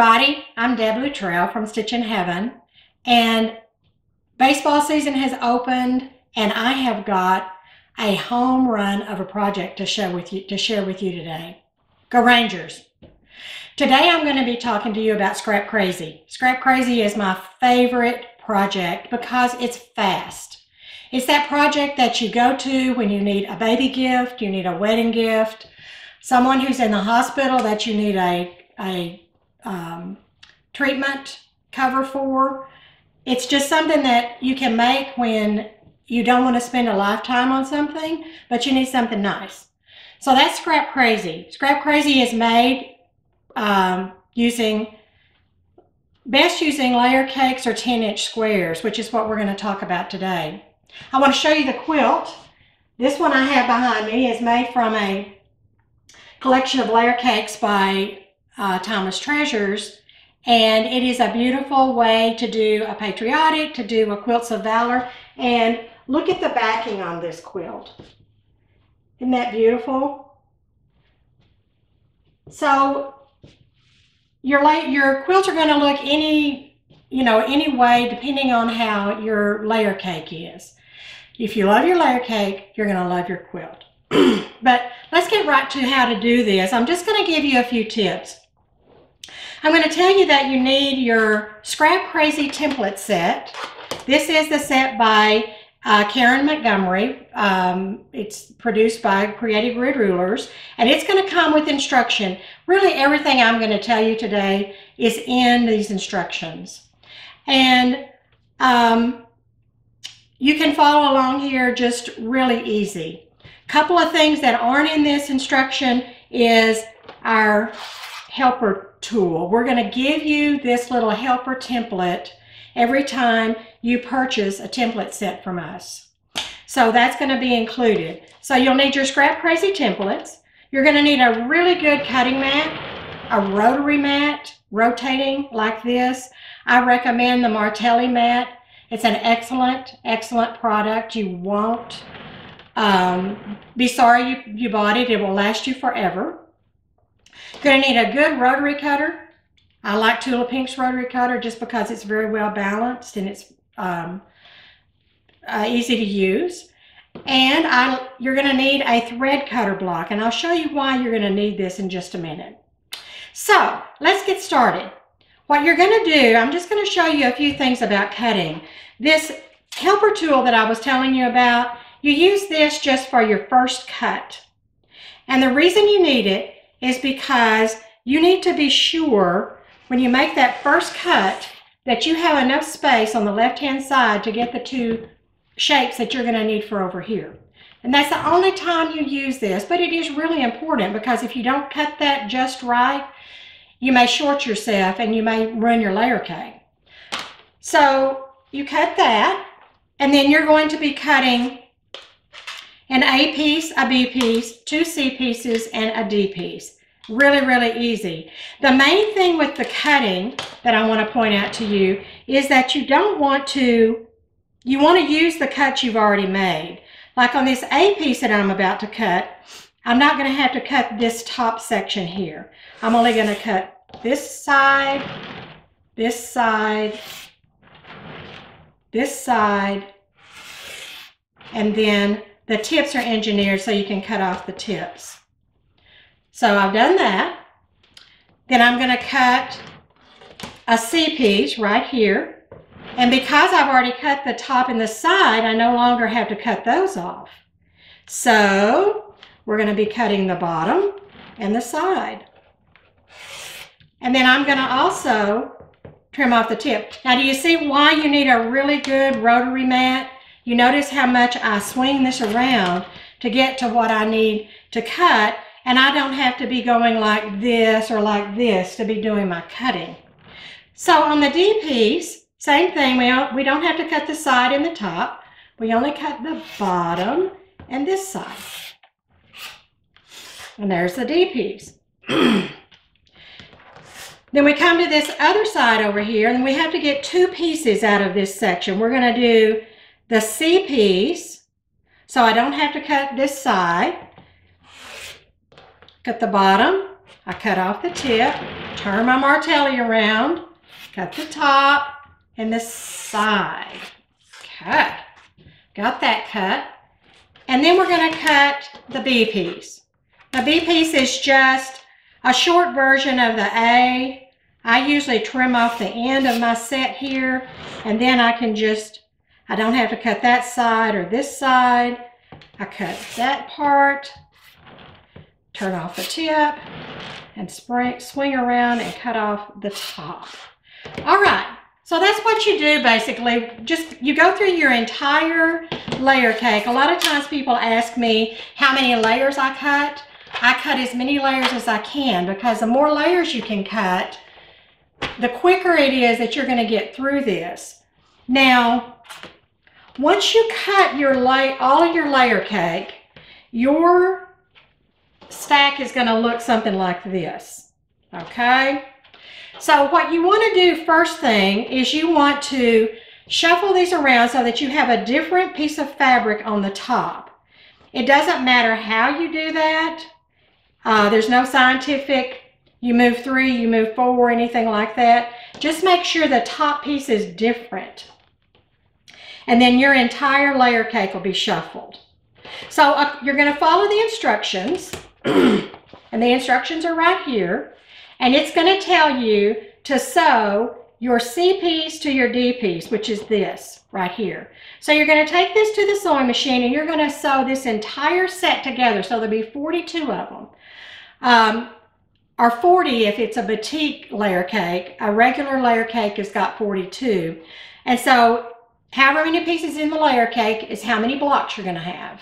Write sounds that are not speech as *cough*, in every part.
everybody, I'm Deb Luttrell from Stitchin' Heaven, and baseball season has opened, and I have got a home run of a project to share with you to share with you today. Go Rangers! Today I'm going to be talking to you about Scrap Crazy. Scrap Crazy is my favorite project because it's fast. It's that project that you go to when you need a baby gift, you need a wedding gift, someone who's in the hospital that you need a, a um, treatment cover for. It's just something that you can make when you don't want to spend a lifetime on something, but you need something nice. So that's Scrap Crazy. Scrap Crazy is made um, using, best using layer cakes or 10 inch squares, which is what we're going to talk about today. I want to show you the quilt. This one I have behind me is made from a collection of layer cakes by uh, Timeless Treasures. And it is a beautiful way to do a patriotic, to do a quilts of valor. And look at the backing on this quilt. Isn't that beautiful? So your, your quilts are going to look any, you know, any way depending on how your layer cake is. If you love your layer cake, you're going to love your quilt. *clears throat* but let's get right to how to do this. I'm just going to give you a few tips. I'm going to tell you that you need your Scrap Crazy template set. This is the set by uh, Karen Montgomery. Um, it's produced by Creative Grid Rulers, and it's going to come with instruction. Really, everything I'm going to tell you today is in these instructions. And um, you can follow along here just really easy. A couple of things that aren't in this instruction is our helper tool. We're going to give you this little helper template every time you purchase a template set from us. So that's going to be included. So you'll need your Scrap Crazy templates. You're going to need a really good cutting mat, a rotary mat, rotating like this. I recommend the Martelli mat. It's an excellent, excellent product. You won't um, be sorry you, you bought it. It will last you forever. Going to need a good rotary cutter. I like Tula Pink's rotary cutter just because it's very well balanced and it's um, uh, easy to use. And I, you're going to need a thread cutter block, and I'll show you why you're going to need this in just a minute. So let's get started. What you're going to do, I'm just going to show you a few things about cutting. This helper tool that I was telling you about, you use this just for your first cut. And the reason you need it is because you need to be sure when you make that first cut that you have enough space on the left-hand side to get the two shapes that you're going to need for over here. And that's the only time you use this, but it is really important because if you don't cut that just right, you may short yourself and you may ruin your layer cake. So you cut that, and then you're going to be cutting an A piece, a B piece, two C pieces, and a D piece. Really, really easy. The main thing with the cutting that I want to point out to you is that you don't want to, you want to use the cut you've already made. Like on this A piece that I'm about to cut, I'm not going to have to cut this top section here. I'm only going to cut this side, this side, this side, and then the tips are engineered so you can cut off the tips. So I've done that. Then I'm going to cut a C piece right here. And because I've already cut the top and the side, I no longer have to cut those off. So we're going to be cutting the bottom and the side. And then I'm going to also trim off the tip. Now, do you see why you need a really good rotary mat? You notice how much I swing this around to get to what I need to cut, and I don't have to be going like this or like this to be doing my cutting. So on the D piece, same thing, we don't, we don't have to cut the side and the top. We only cut the bottom and this side. And there's the D piece. *clears throat* Then we come to this other side over here, and we have to get two pieces out of this section. We're going to do the C piece, so I don't have to cut this side. Cut the bottom. I cut off the tip, turn my martelli around, cut the top and the side. Okay, got that cut. And then we're gonna cut the B piece. The B piece is just a short version of the A. I usually trim off the end of my set here and then I can just, I don't have to cut that side or this side. I cut that part, turn off the tip, and spring, swing around and cut off the top. All right, so that's what you do basically. Just you go through your entire layer cake. A lot of times people ask me how many layers I cut. I cut as many layers as I can because the more layers you can cut, the quicker it is that you're going to get through this. Now, once you cut your all of your layer cake, your stack is going to look something like this. Okay? So what you want to do first thing is you want to shuffle these around so that you have a different piece of fabric on the top. It doesn't matter how you do that. Uh, there's no scientific, you move three, you move four, anything like that. Just make sure the top piece is different. And then your entire layer cake will be shuffled. So uh, you're going to follow the instructions. *clears throat* and the instructions are right here. And it's going to tell you to sew your C piece to your D piece, which is this right here. So you're going to take this to the sewing machine and you're going to sew this entire set together. So there'll be 42 of them. Um, or 40 if it's a batik layer cake. A regular layer cake has got 42. And so however many pieces in the layer cake is how many blocks you're going to have.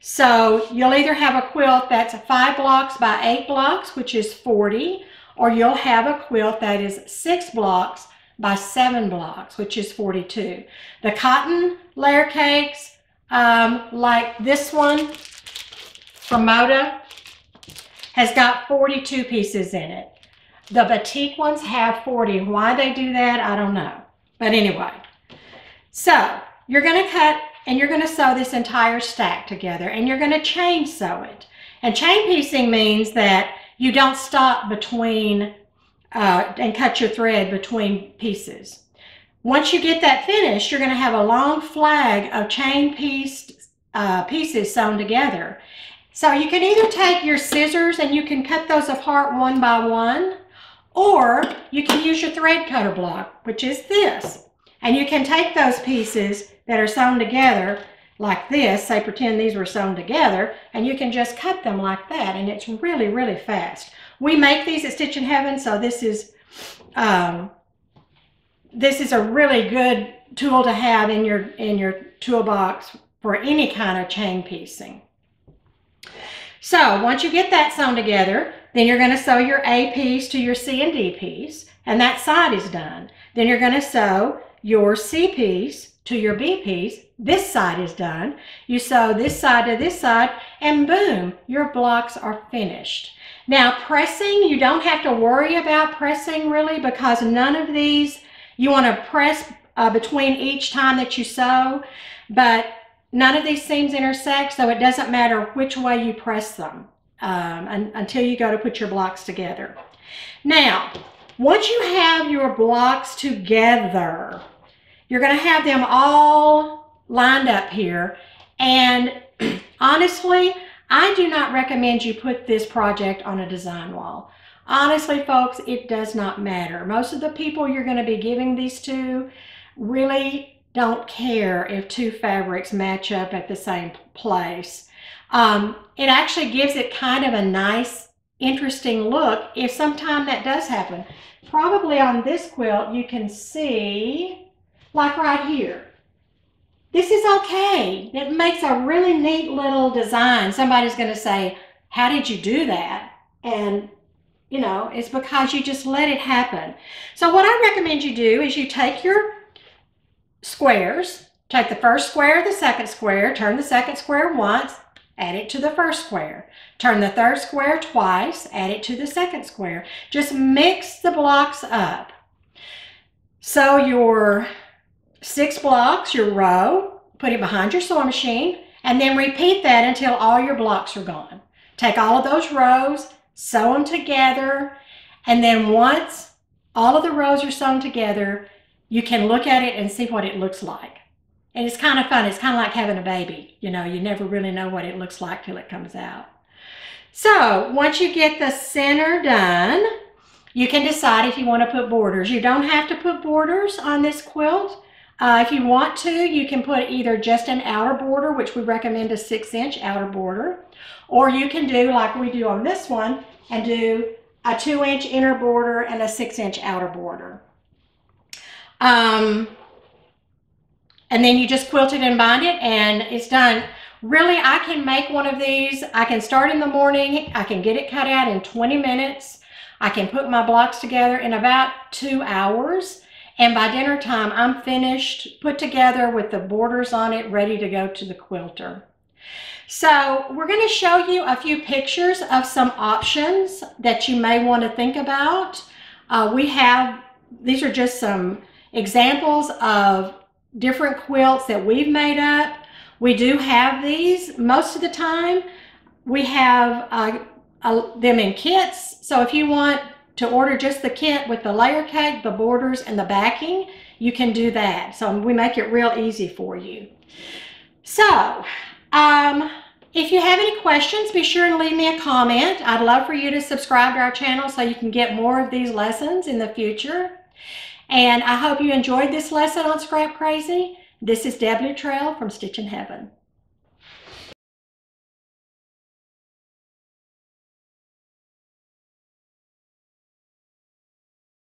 So you'll either have a quilt that's five blocks by eight blocks, which is 40, or you'll have a quilt that is six blocks by seven blocks, which is 42. The cotton layer cakes, um, like this one from Moda, has got 42 pieces in it. The batik ones have 40. Why they do that, I don't know. But anyway, so you're going to cut and you're going to sew this entire stack together and you're going to chain sew it. And chain piecing means that you don't stop between uh, and cut your thread between pieces. Once you get that finished, you're going to have a long flag of chain pieced uh, pieces sewn together. So you can either take your scissors and you can cut those apart one by one, or you can use your thread cutter block, which is this. And you can take those pieces that are sewn together like this, say pretend these were sewn together, and you can just cut them like that, and it's really, really fast. We make these at Stitchin' Heaven, so this is, um, this is a really good tool to have in your, in your toolbox for any kind of chain piecing. So once you get that sewn together, then you're going to sew your A piece to your C and D piece, and that side is done. Then you're going to sew your C piece to your B piece. This side is done. You sew this side to this side and boom, your blocks are finished. Now pressing, you don't have to worry about pressing really because none of these, you want to press uh, between each time that you sew, but none of these seams intersect so it doesn't matter which way you press them um, until you go to put your blocks together. Now, once you have your blocks together, you're going to have them all lined up here. And *clears throat* honestly, I do not recommend you put this project on a design wall. Honestly, folks, it does not matter. Most of the people you're going to be giving these to really don't care if two fabrics match up at the same place. Um, it actually gives it kind of a nice, interesting look if sometime that does happen. Probably on this quilt, you can see like right here. This is okay. It makes a really neat little design. Somebody's going to say, how did you do that? And, you know, it's because you just let it happen. So what I recommend you do is you take your squares, take the first square, the second square, turn the second square once, add it to the first square. Turn the third square twice, add it to the second square. Just mix the blocks up. So your six blocks, your row, put it behind your sewing machine, and then repeat that until all your blocks are gone. Take all of those rows, sew them together, and then once all of the rows are sewn together, you can look at it and see what it looks like. And it's kind of fun. It's kind of like having a baby. You know, you never really know what it looks like till it comes out. So once you get the center done, you can decide if you want to put borders. You don't have to put borders on this quilt. Uh, if you want to, you can put either just an outer border, which we recommend a six inch outer border, or you can do like we do on this one and do a two inch inner border and a six inch outer border. Um, and then you just quilt it and bind it and it's done. Really, I can make one of these. I can start in the morning. I can get it cut out in 20 minutes. I can put my blocks together in about two hours. And by dinner time, I'm finished, put together with the borders on it, ready to go to the quilter. So we're going to show you a few pictures of some options that you may want to think about. Uh, we have, these are just some examples of different quilts that we've made up. We do have these most of the time. We have uh, uh, them in kits. So if you want to order just the kit with the layer cake, the borders, and the backing, you can do that. So we make it real easy for you. So, um, if you have any questions, be sure and leave me a comment. I'd love for you to subscribe to our channel so you can get more of these lessons in the future. And I hope you enjoyed this lesson on Scrap Crazy. This is Deb Luttrell from Stitchin' Heaven.